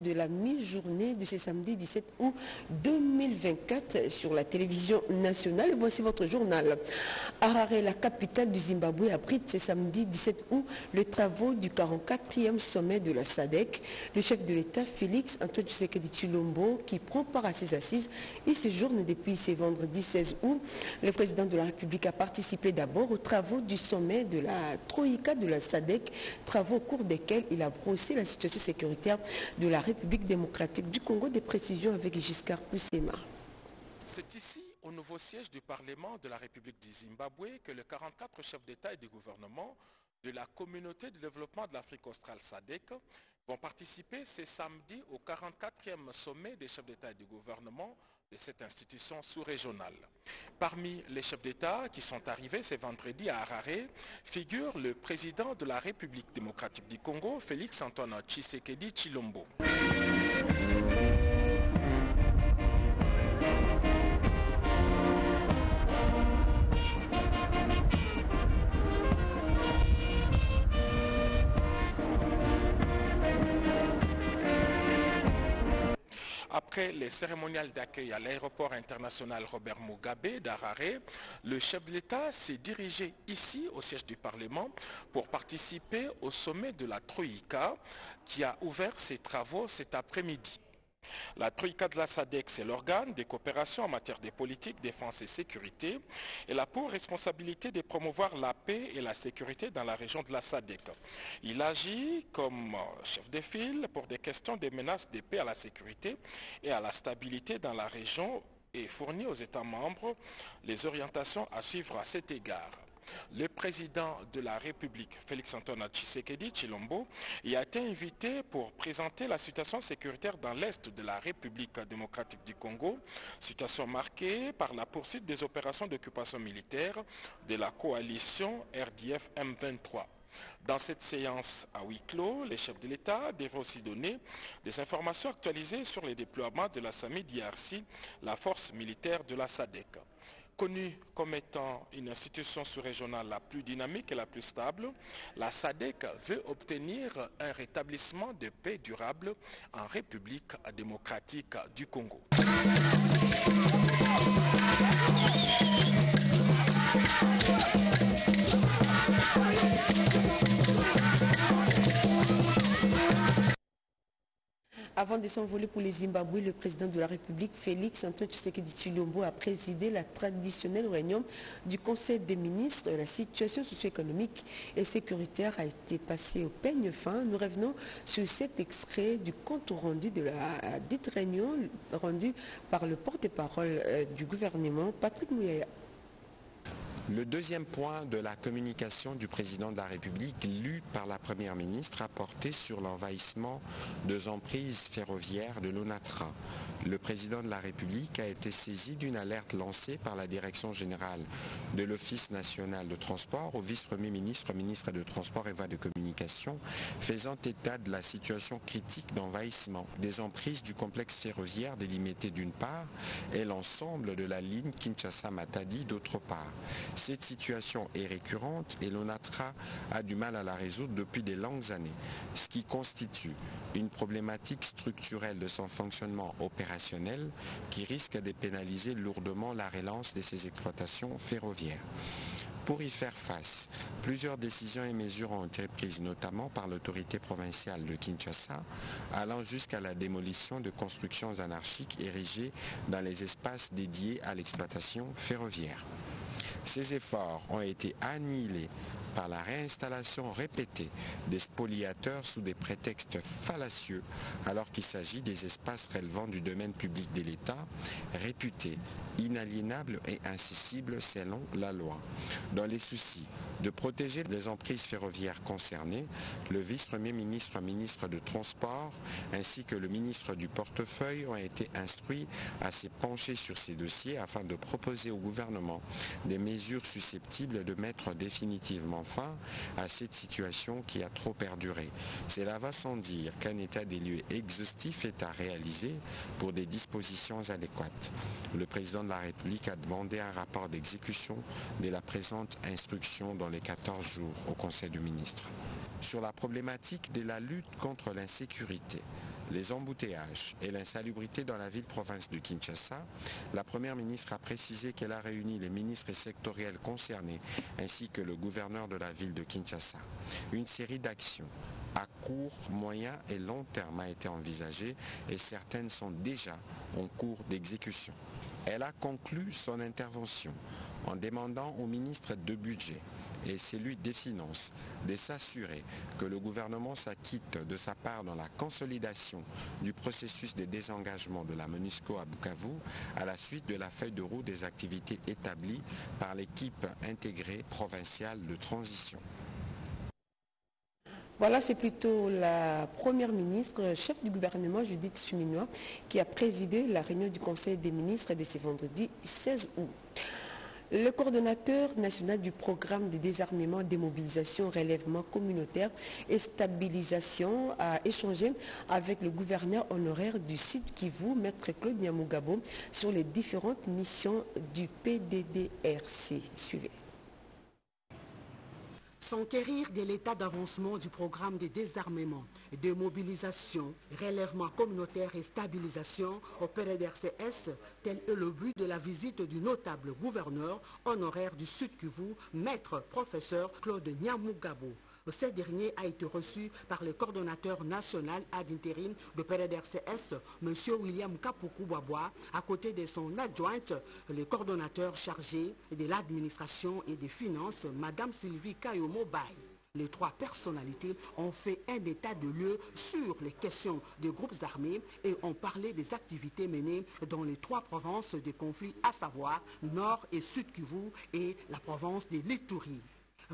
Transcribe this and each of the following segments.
de la mi-journée de ce samedi 17 août 2024 sur la télévision nationale. Voici votre journal. Harare, la capitale du Zimbabwe, abrite ce samedi 17 août les travaux du 44e sommet de la SADC. Le chef de l'État, Félix Antoine Tshisekedi Chilombo, qui prend part à ses assises, il séjourne depuis ce vendredi 16 août. Le président de la République a participé d'abord aux travaux du sommet de la Troïka de la SADC, travaux au cours desquels il a brossé la situation sécuritaire de la République démocratique du Congo. Des précisions avec Giscard Poussema. C'est ici, au nouveau siège du Parlement de la République du Zimbabwe, que les 44 chefs d'État et de gouvernement de la communauté de développement de l'Afrique australe SADC vont participer ce samedi au 44e sommet des chefs d'État et de gouvernement de cette institution sous-régionale. Parmi les chefs d'État qui sont arrivés ce vendredi à Harare figure le président de la République démocratique du Congo, Félix Antoine Tshisekedi Chilombo. Après les cérémoniales d'accueil à l'aéroport international Robert Mugabe d'Harare, le chef de l'État s'est dirigé ici au siège du Parlement pour participer au sommet de la Troïka qui a ouvert ses travaux cet après-midi. La Troïka de la SADC, c'est l'organe des coopérations en matière de politique, défense et sécurité. Elle a pour responsabilité de promouvoir la paix et la sécurité dans la région de la SADC. Il agit comme chef de file pour des questions de menaces de paix à la sécurité et à la stabilité dans la région et fournit aux États membres les orientations à suivre à cet égard. Le président de la République, Félix Antoine Tshisekedi Chilombo, y a été invité pour présenter la situation sécuritaire dans l'Est de la République démocratique du Congo, situation marquée par la poursuite des opérations d'occupation militaire de la coalition RDF M23. Dans cette séance à huis clos, les chefs de l'État devront aussi donner des informations actualisées sur les déploiements de la SAMI DRC, la force militaire de la SADC. Connue comme étant une institution sous-régionale la plus dynamique et la plus stable, la SADC veut obtenir un rétablissement de paix durable en République démocratique du Congo. Avant de s'envoler pour les Zimbabwe, le président de la République, Félix Antoine Tshisekedi Chilombo, a présidé la traditionnelle réunion du Conseil des ministres. La situation socio-économique et sécuritaire a été passée au peigne fin. Nous revenons sur cet extrait du compte rendu de la dite réunion rendu par le porte-parole du gouvernement, Patrick Mouyaya. Le deuxième point de la communication du président de la République, lu par la première ministre, a porté sur l'envahissement de emprises ferroviaires de l'ONATRA. Le président de la République a été saisi d'une alerte lancée par la Direction générale de l'Office national de transport au vice-premier ministre, ministre de Transport et Voies de communication, faisant état de la situation critique d'envahissement des emprises du complexe ferroviaire délimité d'une part et l'ensemble de la ligne Kinshasa-Matadi d'autre part. Cette situation est récurrente et l'ONATRA a du mal à la résoudre depuis des longues années, ce qui constitue une problématique structurelle de son fonctionnement opérationnel qui risque de pénaliser lourdement la relance de ces exploitations ferroviaires. Pour y faire face, plusieurs décisions et mesures ont été prises notamment par l'autorité provinciale de Kinshasa, allant jusqu'à la démolition de constructions anarchiques érigées dans les espaces dédiés à l'exploitation ferroviaire. Ces efforts ont été annihilés par la réinstallation répétée des spoliateurs sous des prétextes fallacieux alors qu'il s'agit des espaces relevant du domaine public de l'État, réputés inaliénables et incessibles selon la loi. Dans les soucis de protéger les emprises ferroviaires concernées, le vice-premier ministre, ministre de Transport ainsi que le ministre du Portefeuille ont été instruits à se pencher sur ces dossiers afin de proposer au gouvernement des mesures susceptibles de mettre définitivement fin à cette situation qui a trop perduré. Cela va sans dire qu'un état des lieux exhaustif est à réaliser pour des dispositions adéquates. Le président de la République a demandé un rapport d'exécution de la présente instruction dans les 14 jours au Conseil des ministres. Sur la problématique de la lutte contre l'insécurité, les embouteillages et l'insalubrité dans la ville-province de Kinshasa, la Première ministre a précisé qu'elle a réuni les ministres sectoriels concernés ainsi que le gouverneur de la ville de Kinshasa. Une série d'actions à court, moyen et long terme a été envisagée et certaines sont déjà en cours d'exécution. Elle a conclu son intervention en demandant au ministre de budget et celui des Finances de s'assurer que le gouvernement s'acquitte de sa part dans la consolidation du processus de désengagement de la MONUSCO à Bukavu à la suite de la feuille de route des activités établies par l'équipe intégrée provinciale de transition. Voilà, c'est plutôt la première ministre, chef du gouvernement, Judith Suminois, qui a présidé la réunion du Conseil des ministres de ce vendredi 16 août. Le coordonnateur national du programme de désarmement, démobilisation, relèvement communautaire et stabilisation a échangé avec le gouverneur honoraire du site Kivu, Maître Claude Nyamugabo, sur les différentes missions du PDDRC. Suivez. S'enquérir de l'état d'avancement du programme de désarmement, de mobilisation, relèvement communautaire et stabilisation au PRDRCS, tel est le but de la visite du notable gouverneur honoraire du Sud Kivu, maître professeur Claude Nyamugabo. Ce dernier a été reçu par le coordonnateur national ad intérim de PRDRCS, M. William Kapuku Bois, à côté de son adjointe, le coordonnateur chargé de l'administration et des finances, Mme Sylvie Kayomo Bay. Les trois personnalités ont fait un état de lieu sur les questions des groupes armés et ont parlé des activités menées dans les trois provinces de conflit, à savoir Nord et Sud Kivu et la province de l'Itourie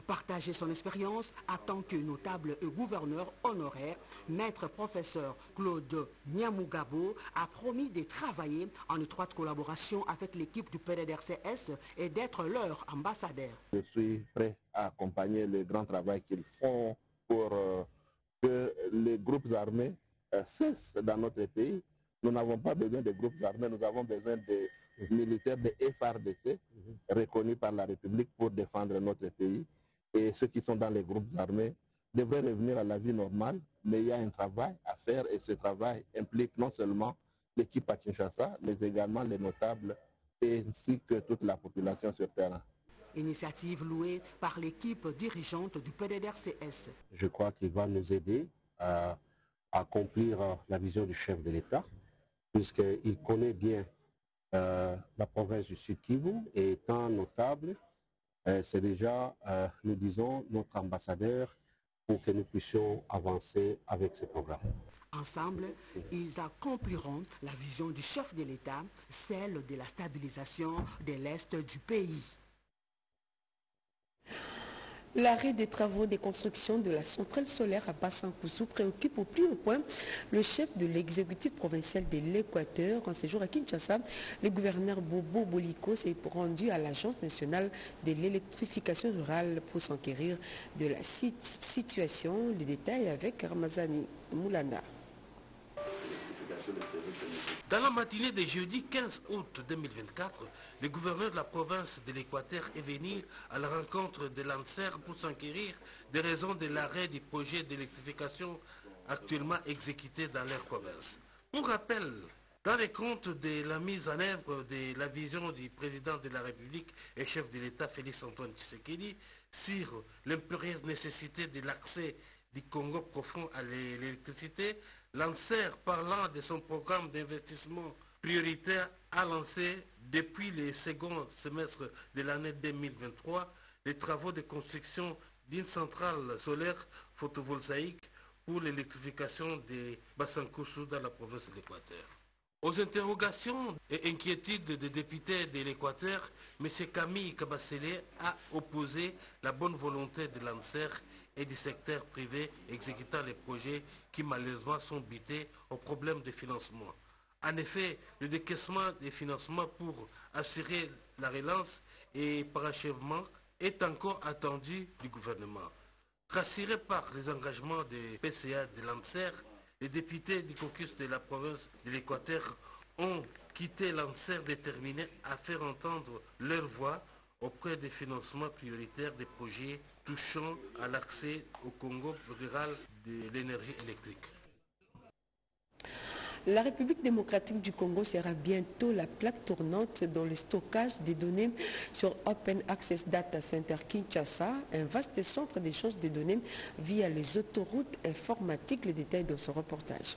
partager son expérience en tant que notable et gouverneur honoraire, maître professeur Claude Nyamugabo a promis de travailler en étroite collaboration avec l'équipe du PDRCS et d'être leur ambassadeur. Je suis prêt à accompagner le grand travail qu'ils font pour euh, que les groupes armés euh, cessent dans notre pays. Nous n'avons pas besoin de groupes armés, nous avons besoin de militaires de FRDC reconnus par la République pour défendre notre pays et ceux qui sont dans les groupes armés devraient revenir à la vie normale, mais il y a un travail à faire et ce travail implique non seulement l'équipe à Kinshasa, mais également les notables ainsi que toute la population sur terrain. Initiative louée par l'équipe dirigeante du PDDRCS. Je crois qu'il va nous aider à accomplir la vision du chef de l'État, puisqu'il connaît bien euh, la province du Sud Kivu et étant notable, euh, c'est déjà, euh, nous disons, notre ambassadeur pour que nous puissions avancer avec ce programme. Ensemble, ils accompliront la vision du chef de l'État, celle de la stabilisation de l'Est du pays. L'arrêt des travaux de construction de la centrale solaire à Bassankoussou préoccupe au plus haut point le chef de l'exécutif provincial de l'Équateur. En séjour à Kinshasa, le gouverneur Bobo Boliko s'est rendu à l'Agence nationale de l'électrification rurale pour s'enquérir de la situation. Les détails avec Ramazani Moulana. Dans la matinée de jeudi 15 août 2024, le gouverneur de la province de l'Équateur est venu à la rencontre de l'ANSER pour s'enquérir des raisons de l'arrêt du projet d'électrification actuellement exécuté dans leur province. Pour rappel, dans les comptes de la mise en œuvre de la vision du président de la République et chef de l'État Félix Antoine Tshisekedi sur l'impérieuse nécessité de l'accès du Congo profond à l'électricité, l'ANSER, parlant de son programme d'investissement prioritaire, a lancé depuis le second semestre de l'année 2023 les travaux de construction d'une centrale solaire photovoltaïque pour l'électrification des Bassankoussou dans la province de l'Équateur. Aux interrogations et inquiétudes des députés de l'Équateur, M. Camille Kabasele a opposé la bonne volonté de l'ANSER et du secteur privé exécutant les projets qui malheureusement sont butés aux problèmes de financement. En effet, le décaissement des financements pour assurer la relance et parachèvement est encore attendu du gouvernement. Rassurés par les engagements des PCA de l'ANSER, les députés du caucus de la province de l'Équateur ont quitté l'ANSER déterminés à faire entendre leur voix auprès des financements prioritaires des projets touchant à l'accès au Congo rural de l'énergie électrique. La République démocratique du Congo sera bientôt la plaque tournante dans le stockage des données sur Open Access Data Center Kinshasa, un vaste centre d'échange des données via les autoroutes informatiques. Les détails dans ce reportage.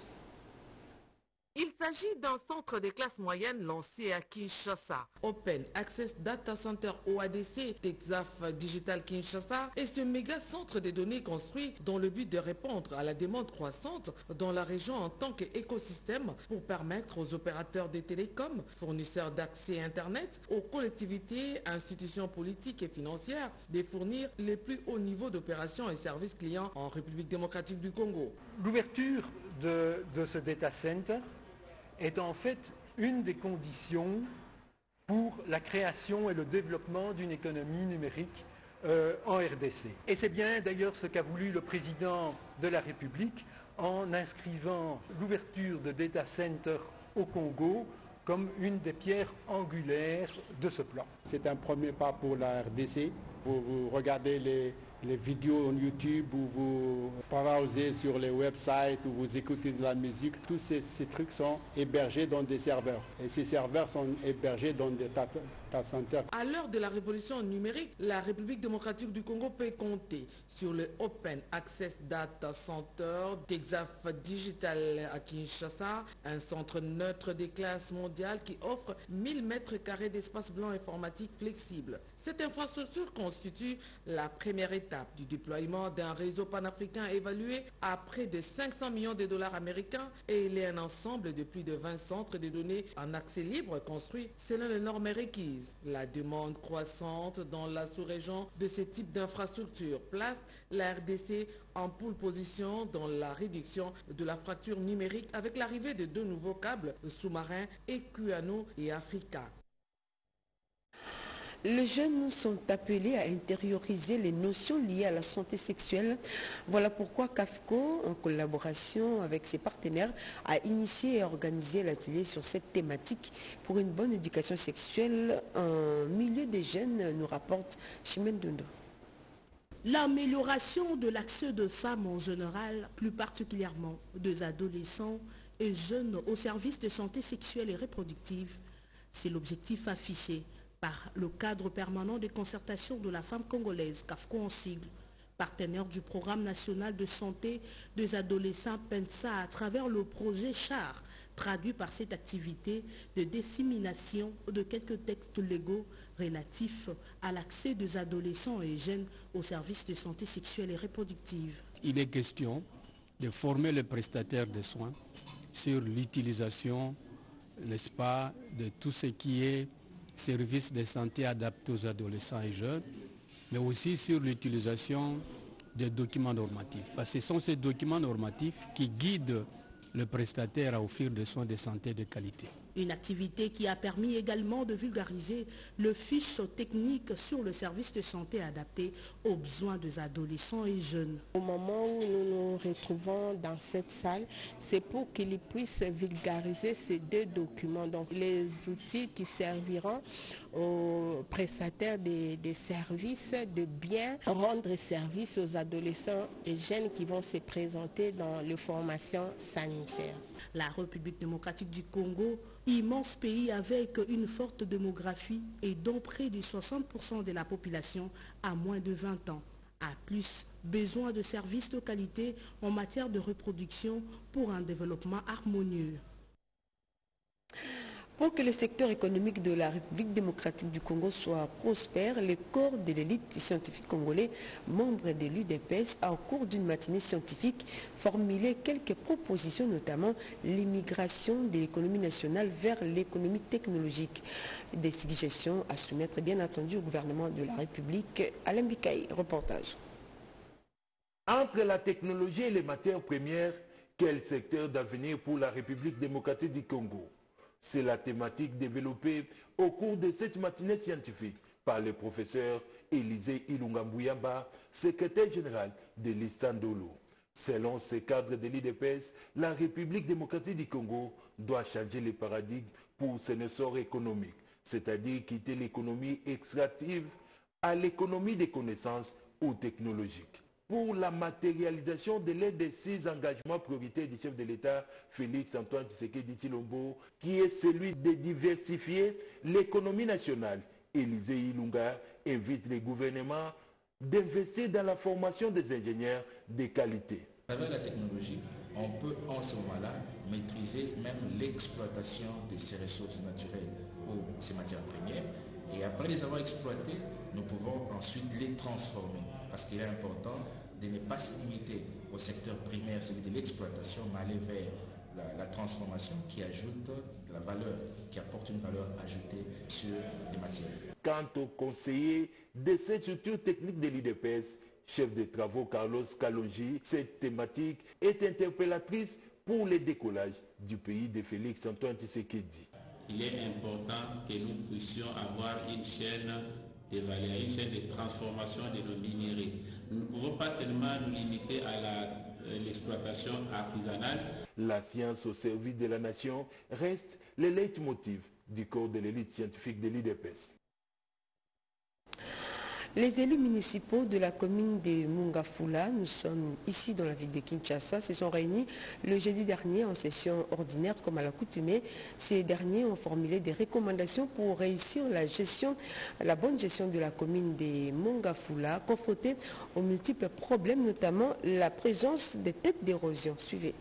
Il s'agit d'un centre de classe moyenne lancé à Kinshasa. Open Access Data Center OADC Texaf Digital Kinshasa est ce méga centre de données construit dans le but de répondre à la demande croissante dans la région en tant qu'écosystème pour permettre aux opérateurs des télécoms, fournisseurs d'accès Internet, aux collectivités, institutions politiques et financières de fournir les plus hauts niveaux d'opérations et services clients en République démocratique du Congo. L'ouverture de ce data center est en fait une des conditions pour la création et le développement d'une économie numérique euh, en RDC. Et c'est bien d'ailleurs ce qu'a voulu le président de la République en inscrivant l'ouverture de data centers au Congo comme une des pierres angulaires de ce plan. C'est un premier pas pour la RDC. Vous regardez les, les vidéos en YouTube ou vous browsez sur les websites ou vous écoutez de la musique, tous ces, trucs sont hébergés dans des serveurs. Et ces serveurs sont hébergés dans des. À l'heure de la révolution numérique, la République démocratique du Congo peut compter sur le Open Access Data Center d'Exaf Digital à Kinshasa, un centre neutre des classes mondiales qui offre 1000 mètres carrés d'espace blanc informatique flexible. Cette infrastructure constitue la première étape du déploiement d'un réseau panafricain évalué à près de 500 millions de dollars américains et il est un ensemble de plus de 20 centres de données en accès libre construits selon les normes requises. La demande croissante dans la sous-région de ce type d'infrastructure place la RDC en pole position dans la réduction de la fracture numérique avec l'arrivée de deux nouveaux câbles sous-marins, Equano et Africa. Les jeunes sont appelés à intérioriser les notions liées à la santé sexuelle. Voilà pourquoi CAFCO, en collaboration avec ses partenaires, a initié et organisé l'atelier sur cette thématique pour une bonne éducation sexuelle en milieu des jeunes, nous rapporte Chimène Dondo. L'amélioration de l'accès de femmes en général, plus particulièrement des adolescents et jeunes au service de santé sexuelle et reproductive, c'est l'objectif affiché par le cadre permanent de concertation de la femme congolaise, CAFCO en sigle, partenaire du programme national de santé des adolescents PENSA à travers le projet CHAR, traduit par cette activité de dissémination de quelques textes légaux relatifs à l'accès des adolescents et jeunes aux services de santé sexuelle et reproductive. Il est question de former les prestataires de soins sur l'utilisation, n'est-ce pas, de tout ce qui est services de santé adaptés aux adolescents et jeunes, mais aussi sur l'utilisation des documents normatifs. Parce que ce sont ces documents normatifs qui guident le prestataire à offrir des soins de santé de qualité. Une activité qui a permis également de vulgariser le fiche technique sur le service de santé adapté aux besoins des adolescents et jeunes. Au moment où nous nous retrouvons dans cette salle, c'est pour qu'ils puissent vulgariser ces deux documents. Donc les outils qui serviront aux prestataires des, des services de bien rendre service aux adolescents et jeunes qui vont se présenter dans les formations sanitaires. La République démocratique du Congo immense pays avec une forte démographie et dont près de 60% de la population a moins de 20 ans, a plus besoin de services de qualité en matière de reproduction pour un développement harmonieux. Pour que le secteur économique de la République démocratique du Congo soit prospère, le corps de l'élite scientifique congolais, membre de l'UDPS, a au cours d'une matinée scientifique formulé quelques propositions, notamment l'immigration de l'économie nationale vers l'économie technologique. Des suggestions à soumettre bien entendu au gouvernement de la République. Alain Bikaï, reportage. Entre la technologie et les matières premières, quel secteur d'avenir pour la République démocratique du Congo? C'est la thématique développée au cours de cette matinée scientifique par le professeur Élisée Ilungambouyamba, secrétaire général de l'Istandolo. Selon ce cadre de l'IDPS, la République démocratique du Congo doit changer les paradigmes pour son essor économique, c'est-à-dire quitter l'économie extractive à l'économie des connaissances ou technologiques. Pour la matérialisation de l'aide des six engagements prioritaires du chef de l'État, Félix Antoine Tshisekedi Chilombo, qui est celui de diversifier l'économie nationale. Élisée Ilunga invite les gouvernements d'investir dans la formation des ingénieurs de qualité. Avec la technologie, on peut en ce moment-là maîtriser même l'exploitation de ces ressources naturelles ou ces matières premières. Et après les avoir exploitées, nous pouvons ensuite les transformer. Parce qu'il est important de ne pas se limiter au secteur primaire, celui de l'exploitation, mais aller vers la, la, transformation qui ajoute de la valeur, qui apporte une valeur ajoutée sur les matières. Quant au conseiller de cette structure technique de l'IDPS, chef de travaux Carlos Kalonji, cette thématique est interpellatrice pour le décollage du pays de Félix Antoine Tshisekedi. Il est important que nous puissions avoir une chaîne de valeur, une chaîne de transformation de nos minerais. Nous ne pouvons pas seulement nous limiter à l'exploitation artisanale. La science au service de la nation reste le leitmotiv du corps de l'élite scientifique de l'IDPS. Les élus municipaux de la commune de Mungafula, nous sommes ici dans la ville de Kinshasa, se sont réunis le jeudi dernier en session ordinaire comme à l'accoutumée. Ces derniers ont formulé des recommandations pour réussir la gestion, la bonne gestion de la commune de Mungafula, confrontée aux multiples problèmes, notamment la présence des têtes d'érosion. Suivez.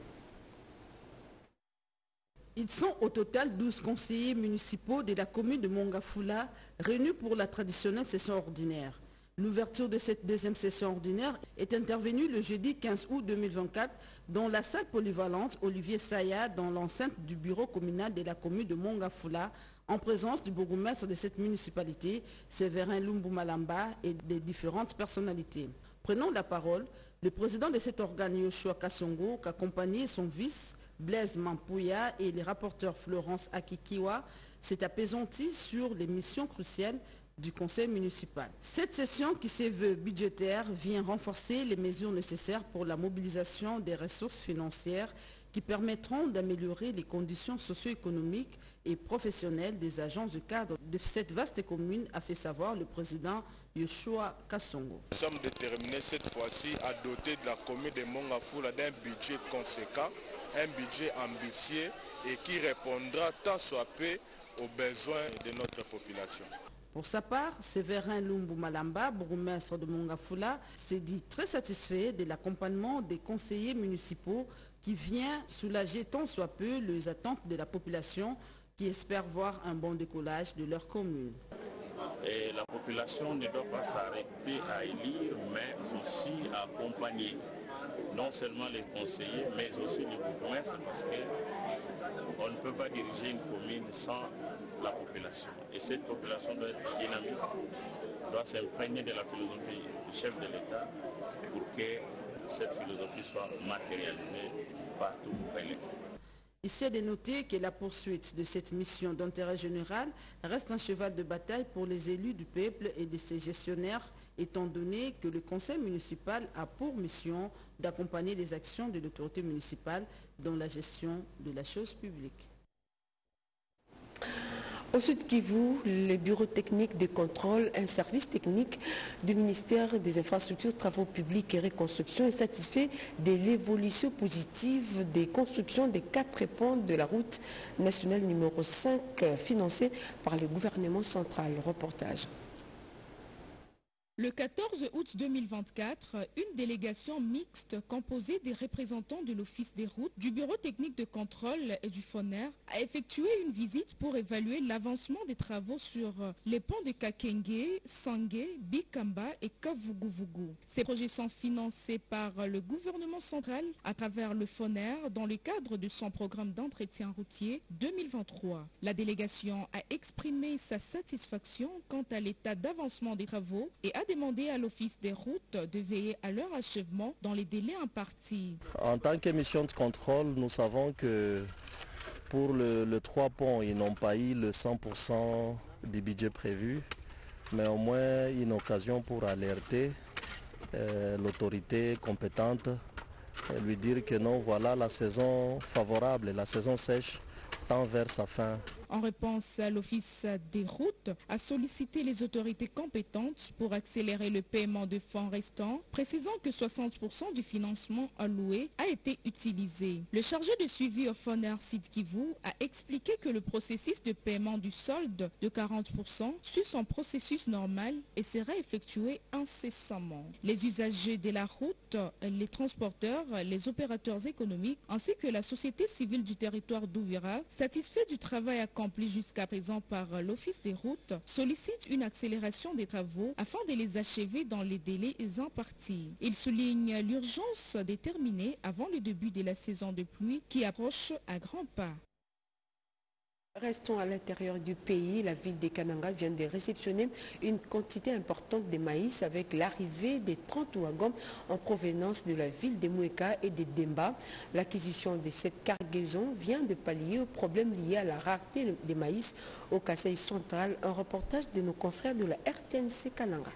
Ils sont au total 12 conseillers municipaux de la commune de Mongafula réunis pour la traditionnelle session ordinaire. L'ouverture de cette deuxième session ordinaire est intervenue le jeudi 15 août 2024 dans la salle polyvalente Olivier Saya dans l'enceinte du bureau communal de la commune de Mongafula en présence du bourgmestre de cette municipalité, Séverin Lumbumalamba et des différentes personnalités. Prenant la parole, le président de cet organe Yoshua Kassongo, qu'accompagnait son vice Blaise Mampouya et les rapporteurs Florence Akikiwa s'est apaisanti sur les missions cruciales du conseil municipal. Cette session qui se veut budgétaire vient renforcer les mesures nécessaires pour la mobilisation des ressources financières qui permettront d'améliorer les conditions socio-économiques et professionnelles des agences de cadre de cette vaste commune, a fait savoir le président Yoshua Kassongo. Nous sommes déterminés cette fois-ci à doter de la commune de Mongafula d'un budget conséquent, un budget ambitieux et qui répondra tant soit peu aux besoins de notre population. Pour sa part, Séverin Lumbu Malamba, bourgmestre de Mongafula, s'est dit très satisfait de l'accompagnement des conseillers municipaux qui vient soulager tant soit peu les attentes de la population qui espère voir un bon décollage de leur commune. Et la population ne doit pas s'arrêter à élire, mais aussi à accompagner non seulement les conseillers, mais aussi les bourgmestres, parce qu'on ne peut pas diriger une commune sans la population. Et cette population doit être dynamique, doit s'imprégner de la philosophie du chef de l'État pour que cette philosophie soit matérialisée partout où elle est. Il s'est de noter que la poursuite de cette mission d'intérêt général reste un cheval de bataille pour les élus du peuple et de ses gestionnaires, étant donné que le conseil municipal a pour mission d'accompagner les actions de l'autorité municipale dans la gestion de la chose publique. Au Sud Kivu, le bureau technique de contrôle, un service technique du ministère des Infrastructures, Travaux publics et Reconstruction est satisfait de l'évolution positive des constructions des quatre ponts de la route nationale numéro 5 financée par le gouvernement central. Reportage. Le 14 août 2024, une délégation mixte composée des représentants de l'Office des routes, du Bureau technique de contrôle et du FONER a effectué une visite pour évaluer l'avancement des travaux sur les ponts de Kakenge, Sangé, Bikamba et Kavuguvugu. Ces projets sont financés par le gouvernement central à travers le FONER dans le cadre de son programme d'entretien routier 2023. La délégation a exprimé sa satisfaction quant à l'état d'avancement des travaux et a demandé à l'Office des routes de veiller à leur achèvement dans les délais impartis. En tant que mission de contrôle, nous savons que pour le, le trois ponts, ils n'ont pas eu le 100% du budget prévu, mais au moins une occasion pour alerter euh, l'autorité compétente, et lui dire que non, voilà la saison favorable, la saison sèche tend vers sa fin. En réponse, l'Office des routes a sollicité les autorités compétentes pour accélérer le paiement de fonds restants, précisant que 60% du financement alloué a été utilisé. Le chargé de suivi au Foner Sid Kivu a expliqué que le processus de paiement du solde de 40% suit son processus normal et sera effectué incessamment. Les usagers de la route, les transporteurs, les opérateurs économiques ainsi que la société civile du territoire d'Ouvira, satisfaits du travail accompli jusqu'à présent par l'Office des routes, sollicitent une accélération des travaux afin de les achever dans les délais impartis. Il souligne l'urgence déterminée avant le début de la saison de pluie qui approche à grands pas. Restons à l'intérieur du pays. La ville de Kananga vient de réceptionner une quantité importante de maïs avec l'arrivée des 30 wagons en provenance de la ville de Moueka et de Demba. L'acquisition de cette cargaison vient de pallier aux problèmes liés à la rareté des maïs au Kassai central. Un reportage de nos confrères de la RTNC Kananga.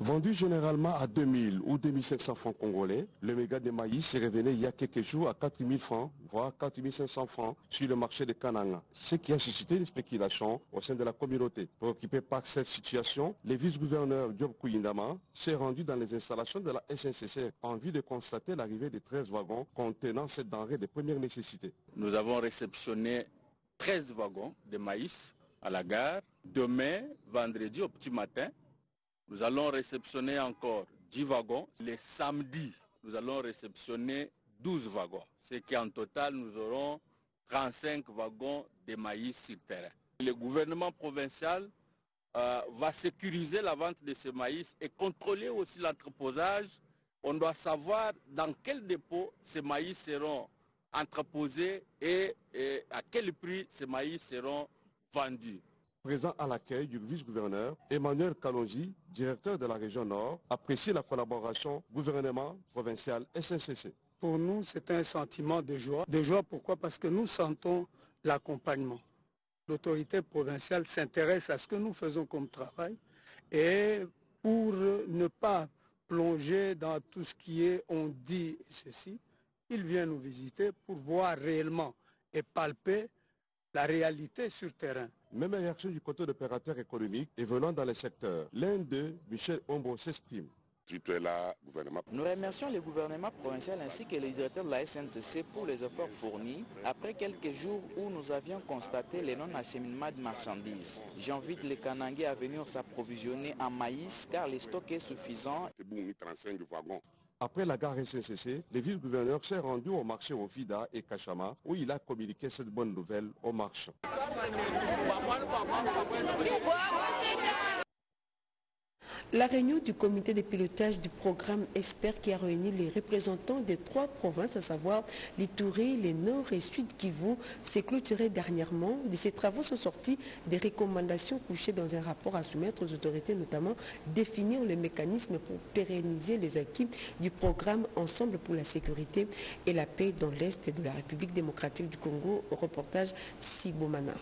Vendu généralement à 2000 ou 2500 francs congolais, le méga de maïs est revenu il y a quelques jours à 4000 francs, voire 4500 francs sur le marché de Kananga, ce qui a suscité une spéculation au sein de la communauté. Préoccupé par cette situation, le vice-gouverneur Diop Kouyindama s'est rendu dans les installations de la SNCC en vue de constater l'arrivée de 13 wagons contenant cette denrée de première nécessité. Nous avons réceptionné 13 wagons de maïs à la gare. Demain, vendredi au petit matin, nous allons réceptionner encore 10 wagons. Les samedis, nous allons réceptionner 12 wagons. Ce qui en total, nous aurons 35 wagons de maïs sur terrain. Le gouvernement provincial euh, va sécuriser la vente de ce maïs et contrôler aussi l'entreposage. On doit savoir dans quel dépôt ces maïs seront entreposés et, et à quel prix ces maïs seront vendus. Présent à l'accueil du vice-gouverneur, Emmanuel Kalonji, directeur de la région Nord, apprécie la collaboration gouvernement provincial SNCC. Pour nous, c'est un sentiment de joie. De joie pourquoi? Parce que nous sentons l'accompagnement. L'autorité provinciale s'intéresse à ce que nous faisons comme travail et pour ne pas plonger dans tout ce qui est on dit ceci, il vient nous visiter pour voir réellement et palper la réalité sur terrain. Même réaction du côté d'opérateurs économiques évoluant dans les secteurs. L'un d'eux, Michel Ombo, s'exprime. Nous remercions le gouvernement provincial ainsi que les directeurs de la SNTC pour les efforts fournis après quelques jours où nous avions constaté le non-acheminement de marchandises. J'invite les Kanangais à venir s'approvisionner en maïs car le stock est suffisant. Après la gare SNCC, le vice-gouverneur s'est rendu au marché Ofida et Kachama où il a communiqué cette bonne nouvelle aux marchands. La réunion du comité de pilotage du programme ESPER qui a réuni les représentants des trois provinces, à savoir l'Itouré, les Nord et Sud Kivu, s'est clôturée dernièrement. De ces travaux sont sortis des recommandations couchées dans un rapport à soumettre aux autorités, notamment définir le mécanisme pour pérenniser les acquis du programme Ensemble pour la sécurité et la paix dans l'Est de la République démocratique du Congo. Reportage Sibomana.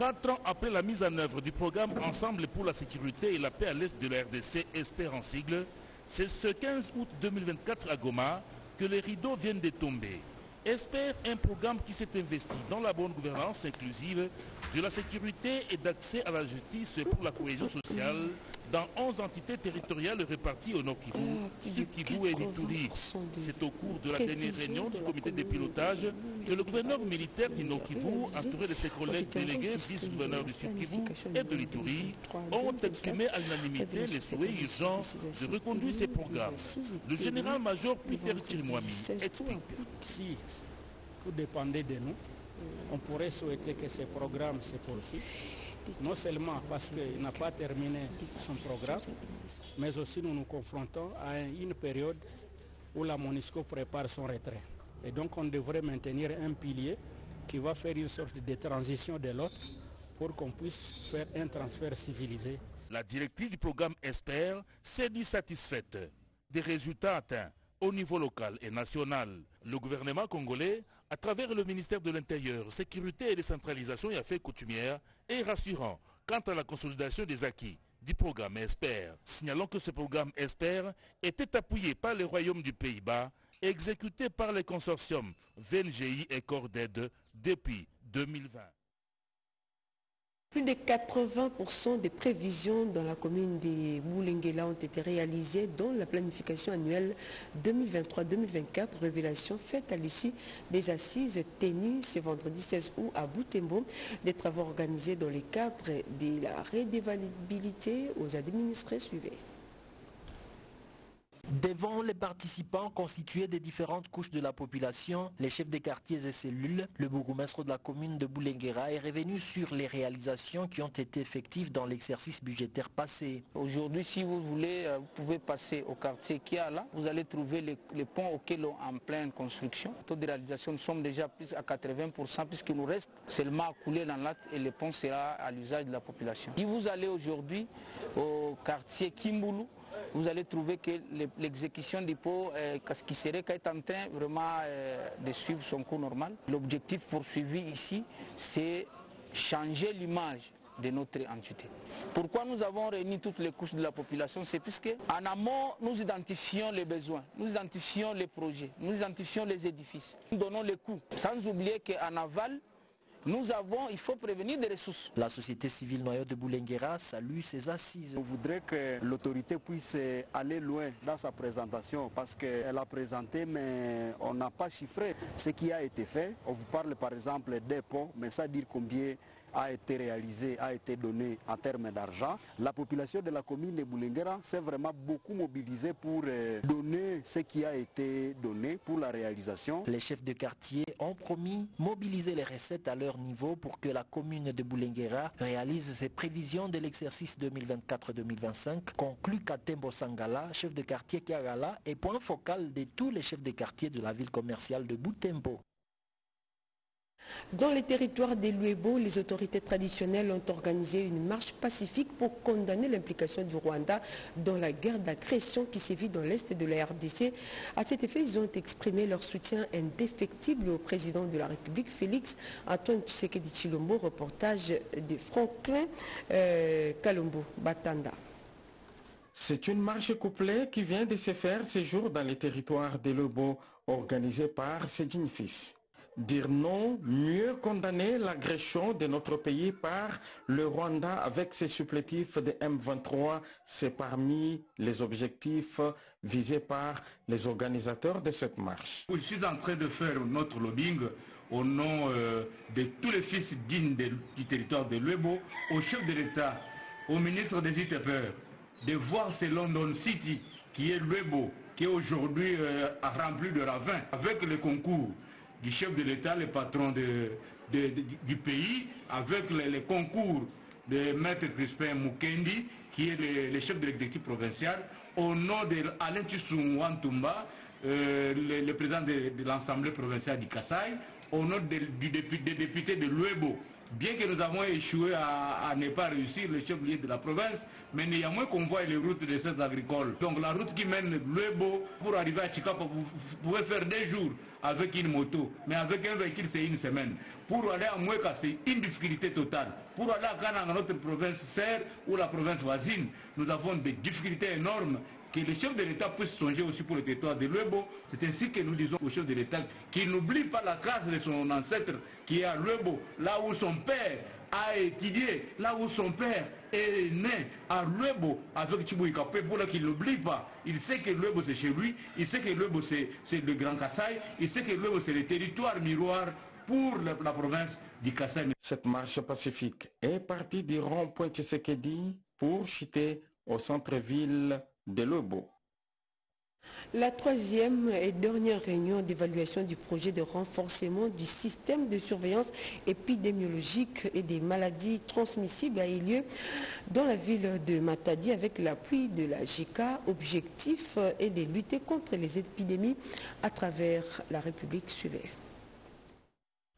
Quatre ans après la mise en œuvre du programme Ensemble pour la sécurité et la paix à l'est de la RDC, espère en sigle, c'est ce 15 août 2024 à Goma que les rideaux viennent de tomber. Espère un programme qui s'est investi dans la bonne gouvernance inclusive, de la sécurité et d'accès à la justice pour la cohésion sociale dans 11 entités territoriales réparties au Nord Kivu, Sud Kivu et Lituri. C'est au cours de la dernière réunion du comité de pilotage que le gouverneur militaire du Nord Kivu, entouré de ses collègues délégués, vice-gouverneurs du Sud Kivu et de l'Ituri, ont exprimé à l'unanimité les souhaits urgents de reconduire ces programmes. Le général-major Peter Chirimwami explique. Si tout dépendait de nous, on pourrait souhaiter que ces programmes se poursuivent non seulement parce qu'il n'a pas terminé son programme, mais aussi nous nous confrontons à une période où la MONUSCO prépare son retrait. Et donc on devrait maintenir un pilier qui va faire une sorte de transition de l'autre pour qu'on puisse faire un transfert civilisé. La directrice du programme ESPER s'est dit satisfaite des résultats atteints au niveau local et national. Le gouvernement congolais, à travers le ministère de l'Intérieur, Sécurité et décentralisation et affaires coutumières, est rassurant quant à la consolidation des acquis du programme ESPER. Signalons que ce programme ESPER était appuyé par le Royaume du Pays-Bas et exécuté par les consortiums VNGI et Corps depuis 2020. Plus de 80% des prévisions dans la commune de Boulenguela ont été réalisées dans la planification annuelle 2023-2024, révélation faite à l'issue des assises tenues ce vendredi 16 août à Boutembo, des travaux organisés dans le cadre de la redévalibilité aux administrés suivés. Devant les participants constitués des différentes couches de la population, les chefs des quartiers et cellules, le bourgmestre de la commune de Boulenguera est revenu sur les réalisations qui ont été effectives dans l'exercice budgétaire passé. Aujourd'hui, si vous voulez, euh, vous pouvez passer au quartier qui a là. Vous allez trouver les, ponts auxquels on en pleine construction. Le taux de réalisation, nous sommes déjà plus à 80% puisqu'il nous reste seulement à couler dans l'acte et le pont sera à l'usage de la population. Si vous allez aujourd'hui au quartier Kimboulou, vous allez trouver que l'exécution du pot, euh, qui serait est en train vraiment euh, de suivre son cours normal. L'objectif poursuivi ici, c'est changer l'image de notre entité. Pourquoi nous avons réuni toutes les couches de la population? C'est puisque en amont, nous identifions les besoins, nous identifions les projets, nous identifions les édifices, nous donnons les coûts, sans oublier qu'en aval, nous avons, il faut prévenir des ressources. La société civile noyau de Boulenguera salue ces assises. On voudrait que l'autorité puisse aller loin dans sa présentation parce qu'elle a présenté mais on n'a pas chiffré ce qui a été fait. On vous parle par exemple des ponts, mais ça dire combien a été réalisé, a été donné en termes d'argent. La population de la commune de Boulenguera s'est vraiment beaucoup mobilisée pour donner ce qui a été donné pour la réalisation. Les chefs de quartier ont promis mobiliser les recettes à leur niveau pour que la commune de Boulenguera réalise ses prévisions de l'exercice 2024-2025, conclut Katembo Sangala, chef de quartier Kiagala et point focal de tous les chefs de quartier de la ville commerciale de Boutembo. Dans les territoires des Luebo, les autorités traditionnelles ont organisé une marche pacifique pour condamner l'implication du Rwanda dans la guerre d'agression qui sévit dans l'est de la RDC. À cet effet, ils ont exprimé leur soutien indéfectible au président de la République, Félix Antoine Tshisekedi Chilombo, reportage de Franklin euh, Kalombo Batanda. C'est une marche couplée qui vient de se faire ce jour dans les territoires des Lobo, organisée par Sedine Fils. Dire non, mieux condamner l'agression de notre pays par le Rwanda avec ses supplétifs de M23, c'est parmi les objectifs visés par les organisateurs de cette marche. Je suis en train de faire notre lobbying au nom euh, de tous les fils dignes du territoire de Luebo, au chef de l'État, au ministre des ITPR, de voir ce London City qui est Luebo, qui aujourd'hui euh, rempli de ravin avec le concours du chef de l'État, le patron de, de, de, du pays, avec les, les, concours de Maître Crispin Mukendi, qui est le, chef de l'exécutif provincial, au nom d'Alain Tissou Wantumba, euh, le, président de, l'Assemblée provinciale du Kassai, au nom des députés de l'UEBO. Bien que nous avons échoué à, ne pas réussir le chef lieu de la province, mais néanmoins qu'on voit les routes de ces agricoles. Donc la route qui mène l'UEBO pour arriver à Chikapa, vous, pouvez faire des jours avec une moto, mais avec un véhicule, c'est une semaine. Pour aller à Moueka, c'est une difficulté totale. Pour aller à Ghana, notre province serre ou la province voisine, nous avons des difficultés énormes que le chef de l'État puisse songer aussi pour le territoire de Luebo. C'est ainsi que nous disons au chef de l'État qu'il n'oublie pas la case de son ancêtre qui est à Luebo, là où son père a étudié, là où son père est né à Luebo avec Chibouikapé, pour qu'il n'oublie pas. Il sait que Luebo c'est chez lui, il sait que Luebo c'est le Grand Kassai, il sait que Luebo c'est le territoire miroir pour la, la, province du Kassai. Cette marche pacifique est partie du rond-point Tshisekedi pour chuter au centre-ville La troisième et dernière réunion d'évaluation du projet de renforcement du système de surveillance épidémiologique et des maladies transmissibles a eu lieu dans la ville de Matadi avec l'appui de la JICA. Objectif est de lutter contre les épidémies à travers la République suivée.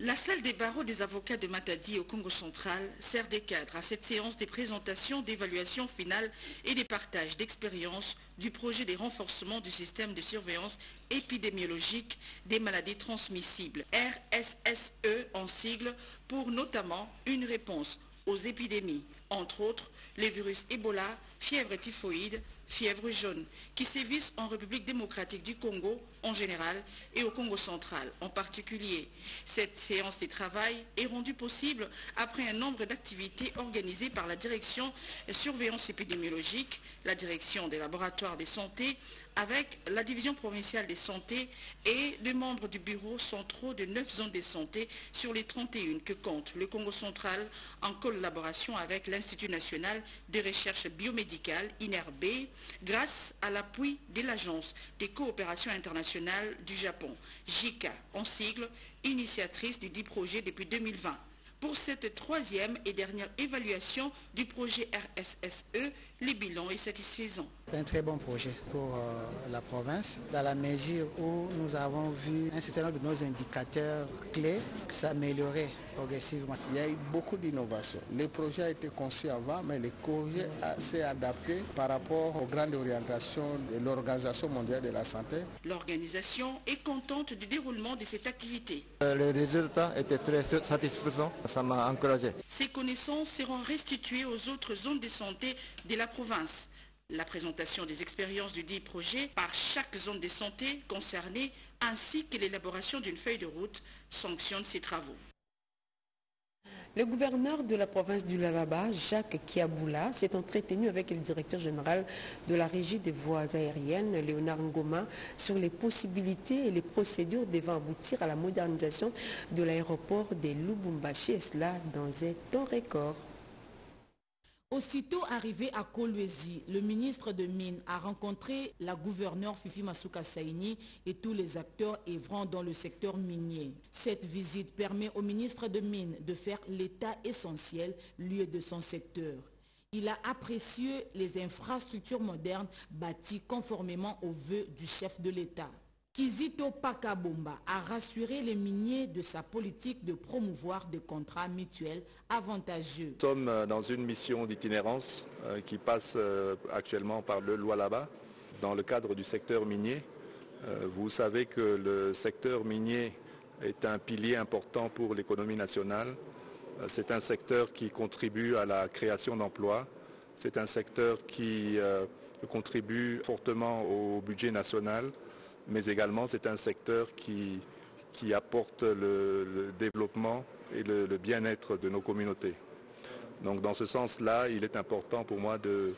La salle des barreaux des avocats de Matadi au Congo central sert des cadres à cette séance des présentations d'évaluation finale et des partages d'expériences du projet des renforcements du système de surveillance épidémiologique des maladies transmissibles, RSSE en sigle, pour notamment une réponse aux épidémies, entre autres les virus Ebola, fièvre typhoïde, fièvre jaune, qui sévissent en République démocratique du Congo en général et au Congo central en particulier. Cette séance de travail est rendue possible après un nombre d'activités organisées par la direction surveillance épidémiologique, la direction des laboratoires de santé, avec la division provinciale des santé et les membres du bureau centraux de 9 zones de santé sur les 31 que compte le Congo central en collaboration avec l'Institut national de recherche biomédicale, INRB, grâce à l'appui de l'Agence des coopérations internationales du Japon, JICA, en sigle, initiatrice du dit projet depuis 2020. Pour cette troisième et dernière évaluation du projet RSSE, le bilan est satisfaisant. C'est un très bon projet pour euh, la province, dans la mesure où nous avons vu un certain nombre de nos indicateurs clés s'améliorer progressivement. Il y a eu beaucoup d'innovations. Le projet a été conçu avant, mais le projet s'est adapté par rapport aux grandes orientations de l'Organisation mondiale de la santé. L'organisation est contente du déroulement de cette activité. Euh, le résultat était très satisfaisant, ça m'a encouragé. Ces connaissances seront restituées aux autres zones de santé de la province. La présentation des expériences du dit projet par chaque zone de santé concernée ainsi que l'élaboration d'une feuille de route sanctionne ces travaux. Le gouverneur de la province du Lalaba, Jacques Kiaboula, s'est entretenu avec le directeur général de la régie des voies aériennes, Léonard Ngoma, sur les possibilités et les procédures devant aboutir à la modernisation de l'aéroport de Lubumbashi, et cela dans un temps record. Aussitôt arrivé à Kolwezi, le ministre de Mines a rencontré la gouverneure Fifi Masuka Saini et tous les acteurs œuvrant dans le secteur minier. Cette visite permet au ministre de Mines de faire l'état essentiel, lieu de son secteur. Il a apprécié les infrastructures modernes bâties conformément aux vœux du chef de l'État. Kizito Pakabomba a rassuré les miniers de sa politique de promouvoir des contrats mutuels avantageux. Nous sommes euh, dans une mission d'itinérance euh, qui passe euh, actuellement par le Lualaba dans le cadre du secteur minier. Vous savez que le secteur minier est un pilier important pour l'économie nationale. C'est un secteur qui contribue à la création d'emplois. C'est un secteur qui contribue fortement au budget national mais également c'est un secteur qui, apporte le, développement et le, bien-être de nos communautés. Donc dans ce sens-là, il est important pour moi de,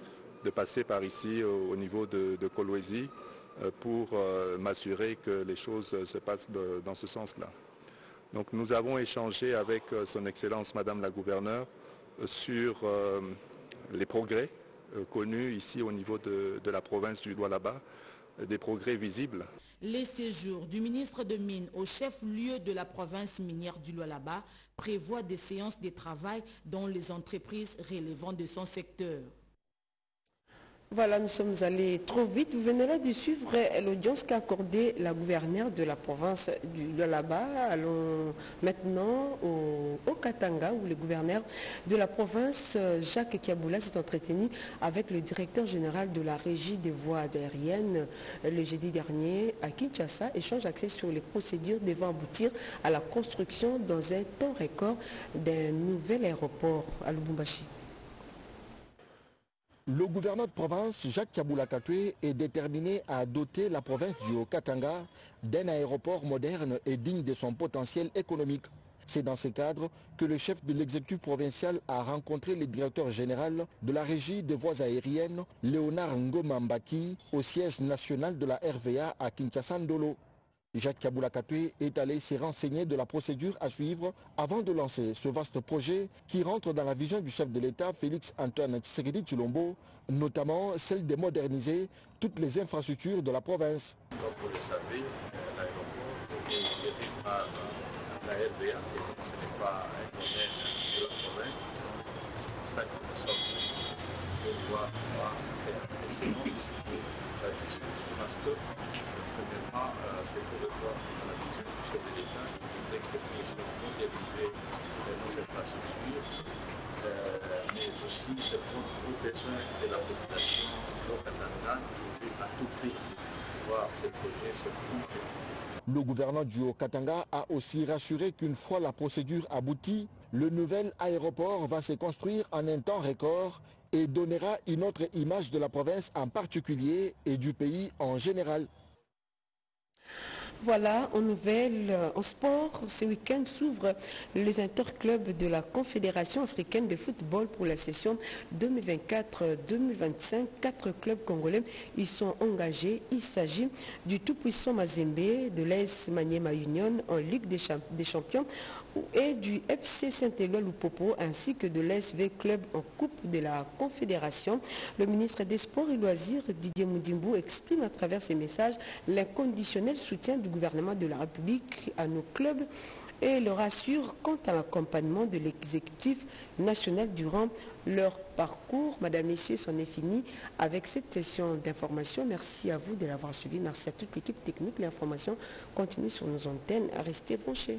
passer par ici au, niveau de, de euh, pour euh, m'assurer que les choses se passent dans ce sens-là. Donc nous avons échangé avec euh, son Excellence Madame la Gouverneure sur les progrès connus ici au niveau de, de la province du Doualaba des progrès visibles. Les séjours du ministre de Mines au chef-lieu de la province minière du Lualaba prévoient des séances de travail dans les entreprises relevant de son secteur. Voilà, nous sommes allés trop vite. Vous venez là de suivre l'audience qu'a accordée la gouverneure de la province de là-bas. Allons maintenant au, Katanga, où le gouverneur de la province, Jacques Kiaboula, s'est entretenu avec le directeur général de la régie des voies aériennes le jeudi dernier à Kinshasa. Échange axé sur les procédures devant aboutir à la construction dans un temps record d'un nouvel aéroport à Lubumbashi. Le gouverneur de province, Jacques Kaboula est déterminé à doter la province du Haut-Katanga d'un aéroport moderne et digne de son potentiel économique. C'est dans ce cadre que le chef de l'exécutif provincial a rencontré le directeur général de la régie des voies aériennes, Léonard Ngomambaki, au siège national de la RVA à Kinshasa-Ndolo. Jacques Kaboula est allé s'y renseigner de la procédure à suivre avant de lancer ce vaste projet qui rentre dans la vision du chef de l'État Félix Antoine Tshisekedi Chulombo, notamment celle de moderniser toutes les infrastructures de la province. Comme vous le savez, l'aéroport est par la RBA, ce n'est pas un domaine de la province. C'est pour ça que nous sommes de voir ça juste parce que premièrement, euh, c'est pour revoir la vision du chef de l'État, d'expertise pour moderniser nos infrastructures, euh, mais aussi de prendre aux besoins de la population locale et à tout prix voir ces projets se concrétiser. Le gouverneur du Haut-Katanga a aussi rassuré qu'une fois la procédure aboutie, le nouvel aéroport va se construire en un temps record et donnera une autre image de la province en particulier et du pays en général. Voilà, en nouvelle, en sport, ce week-end s'ouvrent les interclubs de la Confédération africaine de football pour la session 2024-2025. Quatre clubs congolais y sont engagés. Il s'agit du tout-puissant Mazembe, de l'AS Maniema Union en Ligue des, Champions et du FC Saint-Éloi Lupopo ainsi que de l'SV Club en Coupe de la Confédération. Le ministre des Sports et Loisirs, Didier Moudimbo, exprime à travers ses messages l'inconditionnel soutien du gouvernement de la République à nos clubs et leur assure quant à l'accompagnement de l'exécutif national durant leur parcours. Madame, Messieurs, c'en est fini avec cette session d'information. Merci à vous de l'avoir suivi. Merci à toute l'équipe technique. L'information continue sur nos antennes. Restez branchés.